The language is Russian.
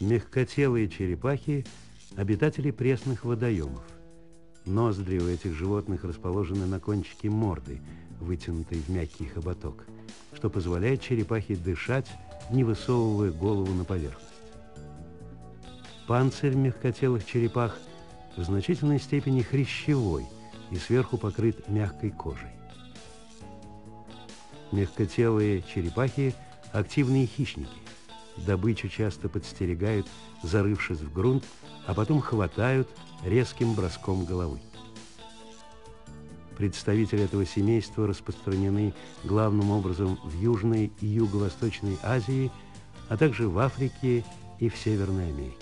Мягкотелые черепахи – обитатели пресных водоемов. Ноздри у этих животных расположены на кончике морды, вытянутой в мягкий хоботок, что позволяет черепахе дышать, не высовывая голову на поверхность. Панцирь мягкотелых черепах в значительной степени хрящевой и сверху покрыт мягкой кожей. Мягкотелые черепахи – активные хищники. Добычу часто подстерегают, зарывшись в грунт, а потом хватают резким броском головы. Представители этого семейства распространены главным образом в Южной и Юго-Восточной Азии, а также в Африке и в Северной Америке.